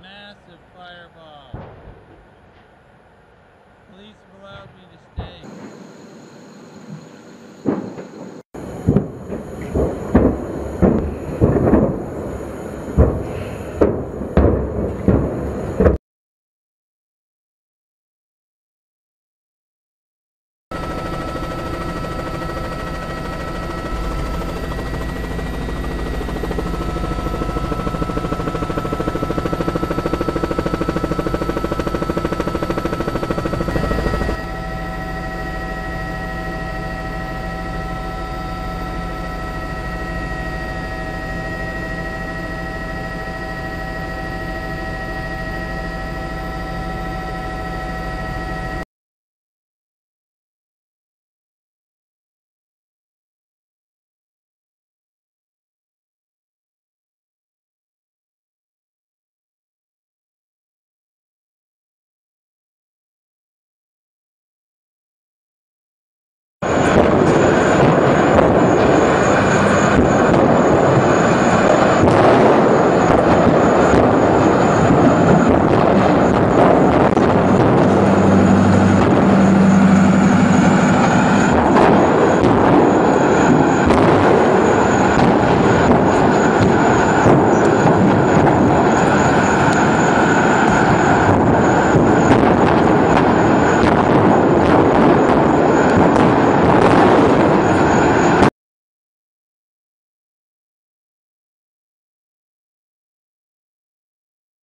Massive fireball. Police have allowed me to stay.